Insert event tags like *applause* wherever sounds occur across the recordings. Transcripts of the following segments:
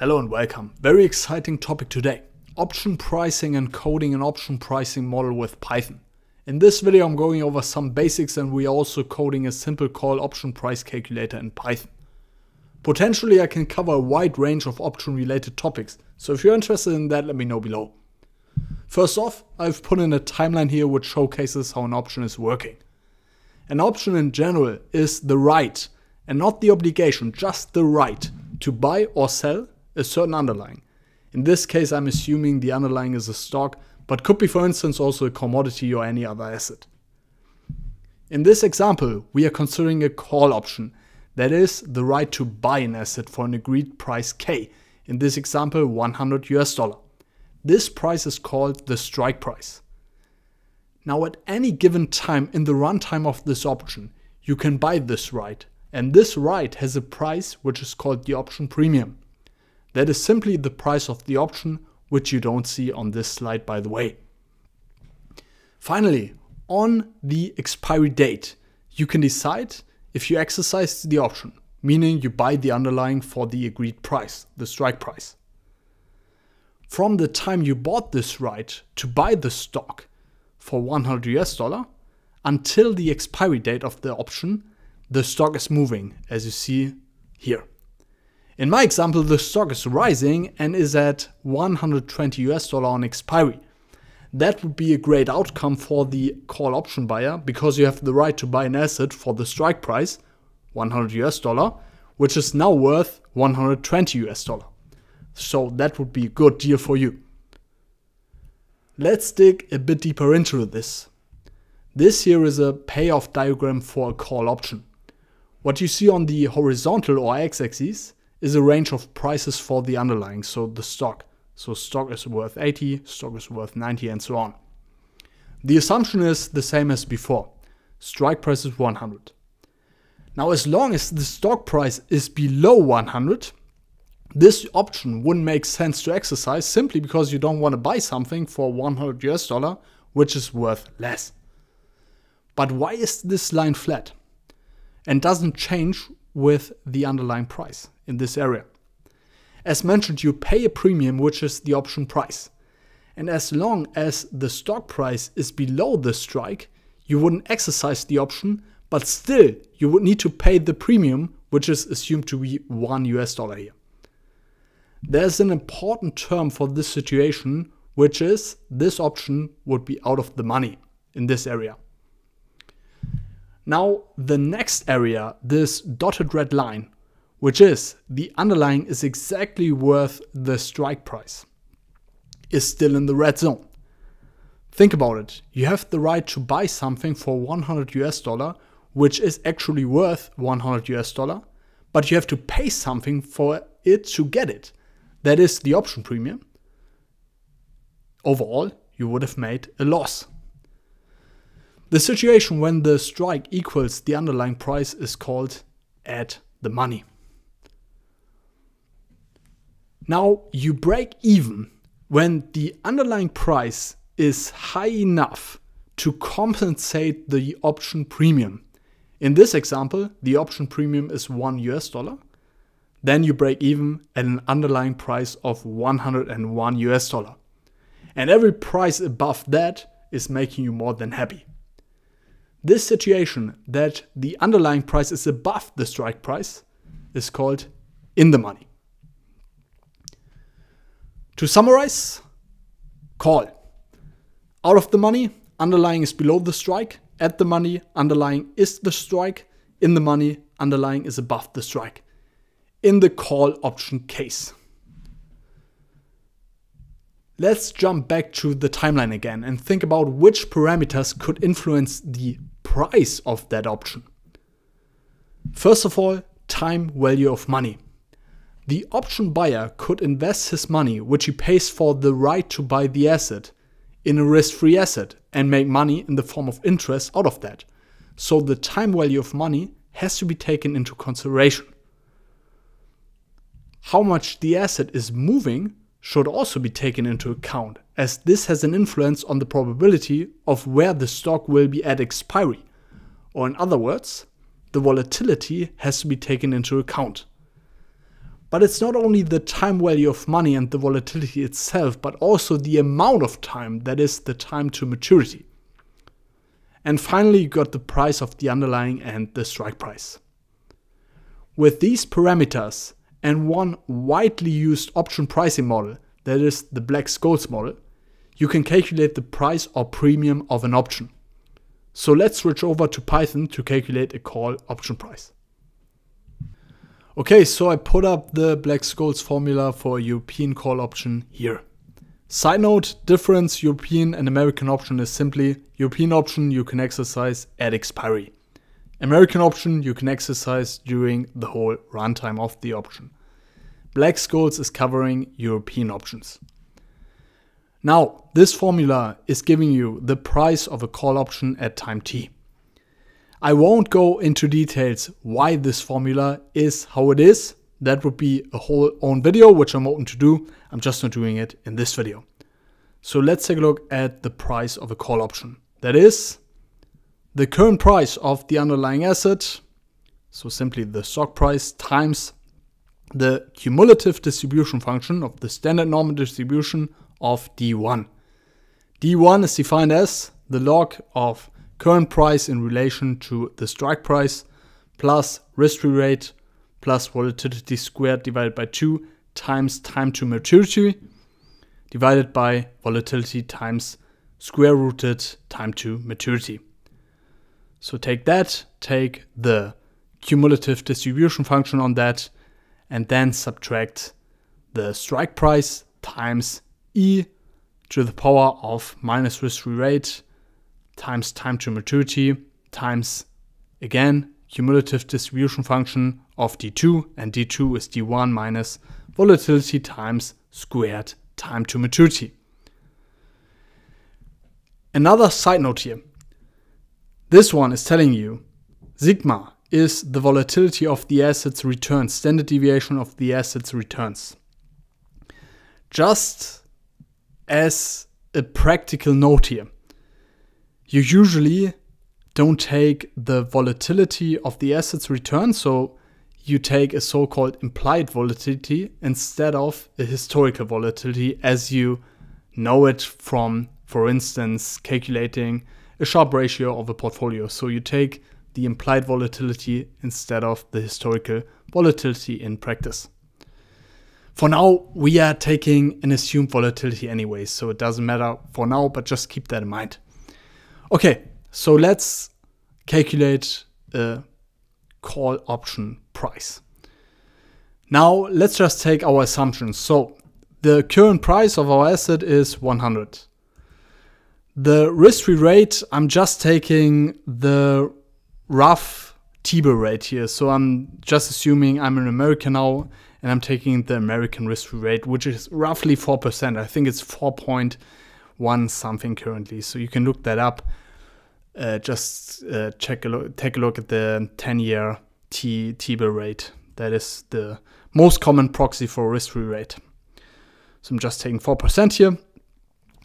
Hello and welcome. Very exciting topic today. Option pricing and coding an option pricing model with Python. In this video I'm going over some basics and we are also coding a simple call option price calculator in Python. Potentially I can cover a wide range of option related topics, so if you're interested in that let me know below. First off, I've put in a timeline here which showcases how an option is working. An option in general is the right and not the obligation, just the right to buy or sell a certain underlying. In this case, I'm assuming the underlying is a stock, but could be, for instance, also a commodity or any other asset. In this example, we are considering a call option, that is, the right to buy an asset for an agreed price K, in this example, 100 US dollar. This price is called the strike price. Now, at any given time in the runtime of this option, you can buy this right, and this right has a price which is called the option premium. That is simply the price of the option, which you don't see on this slide by the way. Finally, on the expiry date, you can decide if you exercise the option, meaning you buy the underlying for the agreed price, the strike price. From the time you bought this right to buy the stock for 100 US dollar until the expiry date of the option, the stock is moving, as you see here. In my example, the stock is rising and is at 120 US dollar on expiry. That would be a great outcome for the call option buyer because you have the right to buy an asset for the strike price, 100 US dollar, which is now worth 120 US dollar. So that would be a good deal for you. Let's dig a bit deeper into this. This here is a payoff diagram for a call option. What you see on the horizontal or x-axis is a range of prices for the underlying, so the stock. So stock is worth 80, stock is worth 90 and so on. The assumption is the same as before. Strike price is 100. Now as long as the stock price is below 100, this option wouldn't make sense to exercise simply because you don't want to buy something for 100 US dollar, which is worth less. But why is this line flat and doesn't change with the underlying price in this area. As mentioned, you pay a premium, which is the option price. And as long as the stock price is below the strike, you wouldn't exercise the option, but still you would need to pay the premium, which is assumed to be 1 US dollar here. There's an important term for this situation, which is this option would be out of the money in this area. Now, the next area, this dotted red line, which is the underlying is exactly worth the strike price, is still in the red zone. Think about it. You have the right to buy something for 100 US dollar, which is actually worth 100 US dollar, but you have to pay something for it to get it. That is the option premium. Overall, you would have made a loss. The situation when the strike equals the underlying price is called at the money. Now you break even when the underlying price is high enough to compensate the option premium. In this example, the option premium is 1 US dollar. Then you break even at an underlying price of 101 US dollar. And every price above that is making you more than happy. This situation that the underlying price is above the strike price is called in the money. To summarize, call. Out of the money, underlying is below the strike. At the money, underlying is the strike. In the money, underlying is above the strike. In the call option case. Let's jump back to the timeline again and think about which parameters could influence the price of that option. First of all, time value of money. The option buyer could invest his money, which he pays for the right to buy the asset, in a risk free asset and make money in the form of interest out of that. So the time value of money has to be taken into consideration. How much the asset is moving should also be taken into account, as this has an influence on the probability of where the stock will be at expiry. Or in other words, the volatility has to be taken into account. But it's not only the time value of money and the volatility itself, but also the amount of time, that is the time to maturity. And finally, you got the price of the underlying and the strike price. With these parameters and one widely used option pricing model, that is the Black-Scholes model, you can calculate the price or premium of an option. So let's switch over to Python to calculate a call option price. Okay, so I put up the Black-Scholes formula for a European call option here. Side note, difference European and American option is simply European option you can exercise at expiry. American option you can exercise during the whole runtime of the option. Black-Scholes is covering European options. Now, this formula is giving you the price of a call option at time t. I won't go into details why this formula is how it is. That would be a whole own video, which I'm open to do. I'm just not doing it in this video. So let's take a look at the price of a call option. That is the current price of the underlying asset. So simply the stock price times the cumulative distribution function of the standard normal distribution of D1. D1 is defined as the log of current price in relation to the strike price plus risk-free rate plus volatility squared divided by 2 times time to maturity divided by volatility times square rooted time to maturity. So take that, take the cumulative distribution function on that, and then subtract the strike price times e to the power of minus risk-free rate times time to maturity times, again, cumulative distribution function of d2, and d2 is d1 minus volatility times squared time to maturity. Another side note here. This one is telling you sigma is the volatility of the asset's returns, standard deviation of the asset's returns. Just as a practical note here, you usually don't take the volatility of the asset's return. So you take a so-called implied volatility instead of a historical volatility as you know it from, for instance, calculating a Sharpe ratio of a portfolio. So you take the implied volatility instead of the historical volatility in practice. For now, we are taking an assumed volatility anyway, so it doesn't matter for now, but just keep that in mind. Okay, so let's calculate a call option price. Now let's just take our assumptions. So the current price of our asset is 100. The risk-free rate, I'm just taking the rough T-bill rate here. So I'm just assuming I'm in America now and I'm taking the American risk-free rate, which is roughly 4%. I think it's 4 one something currently. So you can look that up. Uh, just uh, check a look, take a look at the 10 year T T-bill rate. That is the most common proxy for risk-free rate. So I'm just taking 4% here.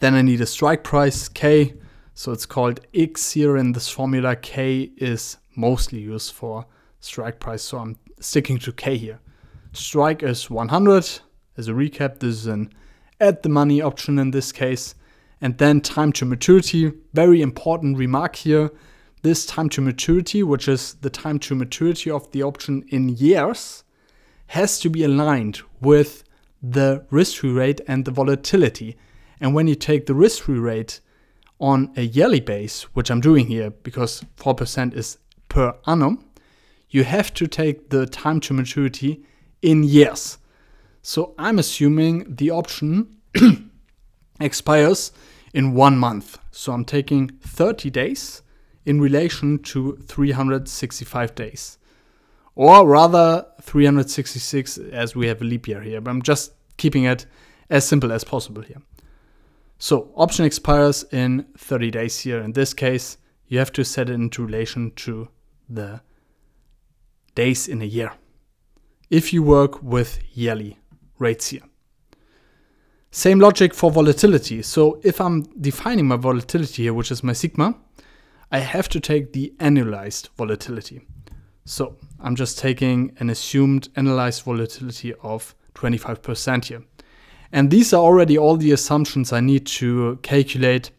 Then I need a strike price K. So it's called X here in this formula. K is mostly used for strike price. So I'm sticking to K here. Strike is 100. As a recap, this is an at the money option in this case. And then time to maturity, very important remark here. This time to maturity, which is the time to maturity of the option in years, has to be aligned with the risk-free rate and the volatility. And when you take the risk-free rate on a yearly base, which I'm doing here because 4% is per annum, you have to take the time to maturity in years. So I'm assuming the option *clears throat* expires in one month. So I'm taking 30 days in relation to 365 days. Or rather 366 as we have a leap year here, but I'm just keeping it as simple as possible here. So option expires in 30 days here. In this case, you have to set it into relation to the days in a year. If you work with yearly rates here. Same logic for volatility. So if I'm defining my volatility here, which is my sigma, I have to take the annualized volatility. So I'm just taking an assumed annualized volatility of 25% here. And these are already all the assumptions I need to calculate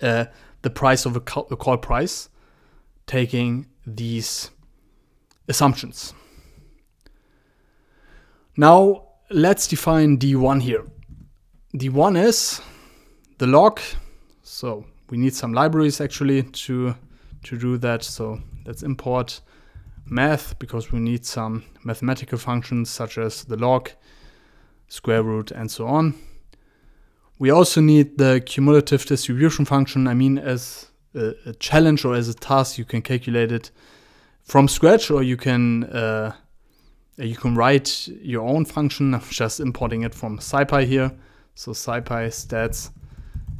uh, the price of a call price, taking these assumptions. Now let's define D1 here. D1 is the log. So we need some libraries actually to, to do that. So let's import math because we need some mathematical functions such as the log, square root, and so on. We also need the cumulative distribution function. I mean, as a, a challenge or as a task, you can calculate it from scratch, or you can uh, you can write your own function. Just importing it from SciPy here. So SciPy stats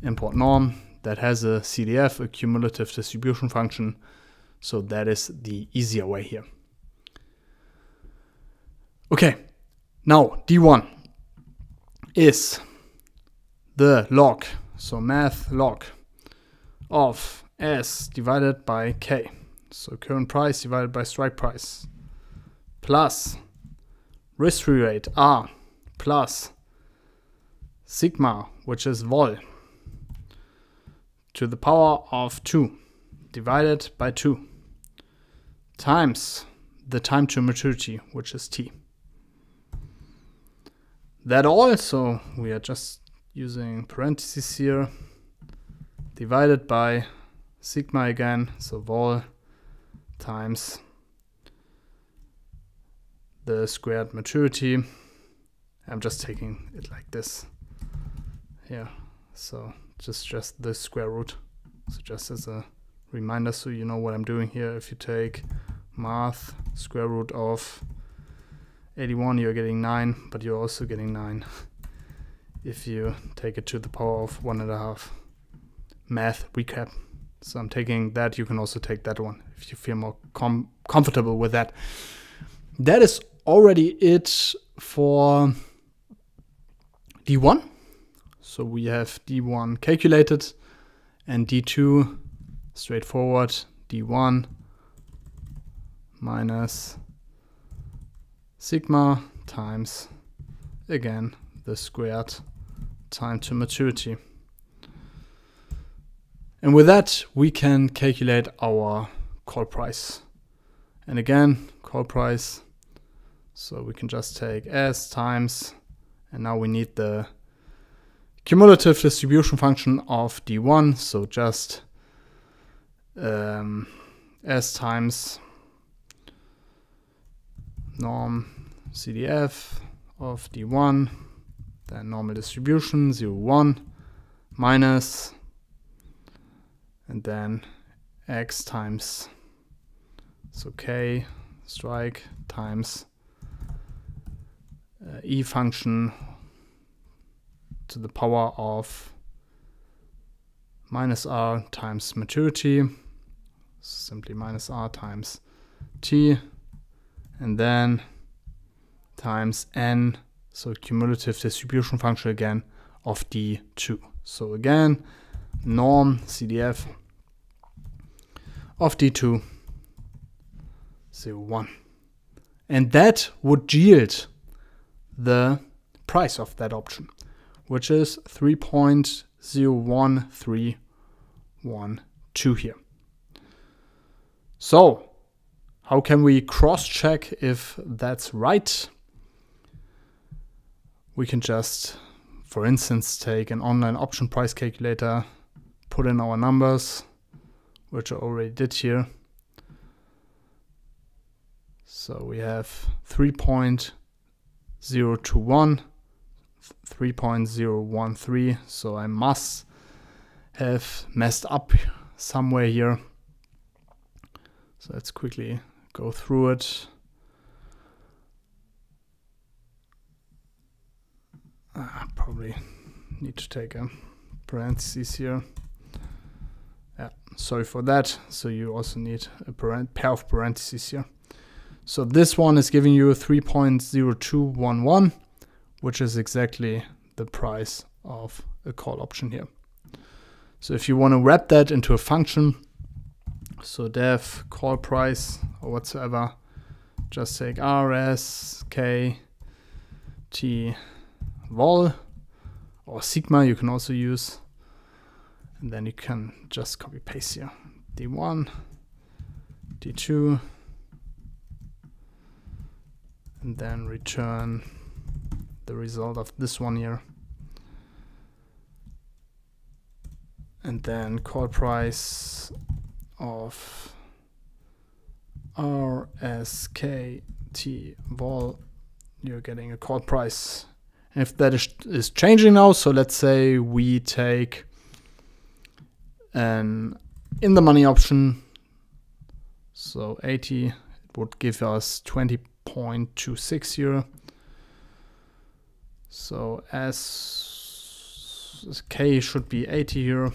import norm that has a CDF, a cumulative distribution function. So that is the easier way here. Okay, now D1 is the log, so math log of S divided by K, so current price divided by strike price, plus risk-free rate R plus sigma, which is vol, to the power of 2 divided by 2 times the time to maturity, which is t. That also, we are just using parentheses here, divided by sigma again, so vol times the squared maturity. I'm just taking it like this here. So just just the square root. So just as a reminder so you know what I'm doing here. If you take math square root of 81 you're getting 9 but you're also getting 9 *laughs* if you take it to the power of one and a half math recap so I'm taking that you can also take that one if you feel more com comfortable with that that is already it for D1 so we have D1 calculated and D2 straightforward D1 minus sigma times again the squared time to maturity. And with that, we can calculate our call price. And again, call price. So we can just take S times, and now we need the cumulative distribution function of D1. So just um, S times norm CDF of D1, then normal distribution 0, 1, minus, and then x times, so k strike times uh, e function to the power of minus r times maturity, simply minus r times t and then times n, so cumulative distribution function again of d2. So again, norm CDF of d2, 0, 1. And that would yield the price of that option, which is 3.01312 here. So how can we cross check if that's right? We can just, for instance, take an online option price calculator, put in our numbers, which I already did here. So we have 3.021, 3.013. So I must have messed up somewhere here. So let's quickly go through it. Ah, probably need to take a parenthesis here. Yeah, sorry for that. So you also need a pair of parentheses here. So this one is giving you a 3.0211, which is exactly the price of a call option here. So if you want to wrap that into a function, So def call price or whatsoever. Just take rs k t vol or sigma you can also use. And then you can just copy paste here. D1, D2, and then return the result of this one here. And then call price of RSKT vol, you're getting a call price. If that is, is changing now, so let's say we take an in the money option, so 80, it would give us 20.26 euro. So S K should be 80 here.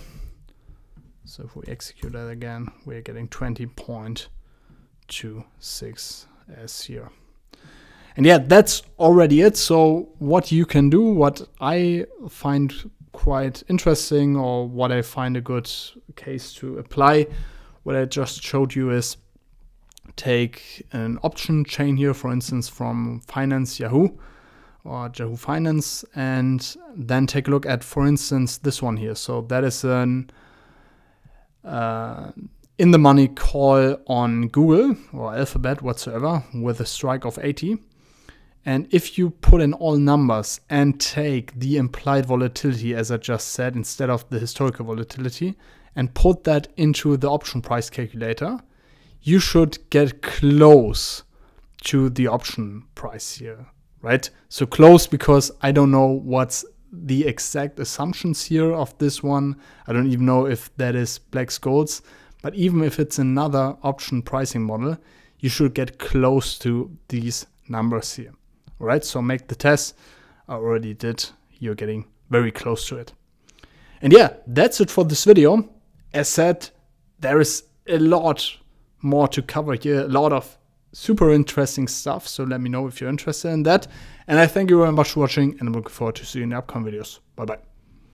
So if we execute that again, we're getting 20.26 S here. And yeah, that's already it. So what you can do, what I find quite interesting or what I find a good case to apply, what I just showed you is take an option chain here, for instance, from Finance Yahoo or Yahoo Finance, and then take a look at, for instance, this one here. So that is an uh, in the money call on Google or Alphabet whatsoever with a strike of 80. And if you put in all numbers and take the implied volatility, as I just said, instead of the historical volatility, and put that into the option price calculator, you should get close to the option price here, right? So close because I don't know what's the exact assumptions here of this one. I don't even know if that is Black-Scholes, but even if it's another option pricing model, you should get close to these numbers here. All right, so make the test. I already did. You're getting very close to it. And yeah, that's it for this video. As said, there is a lot more to cover here, a lot of super interesting stuff. So let me know if you're interested in that. And I thank you very much for watching and I'm looking forward to seeing you in the upcoming videos. Bye bye.